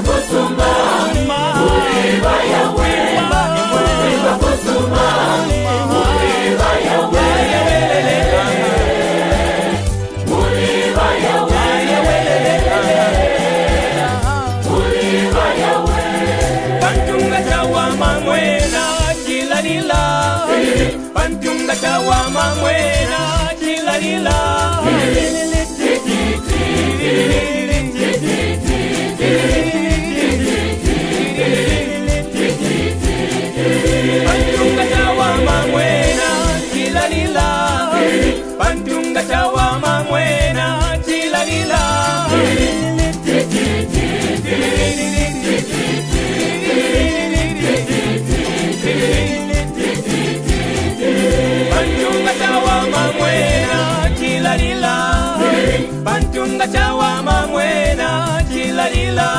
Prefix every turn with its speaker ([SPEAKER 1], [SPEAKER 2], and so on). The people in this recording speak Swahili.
[SPEAKER 1] pantunga Tonga chawa mamwena chila lila